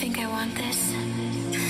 think I want this?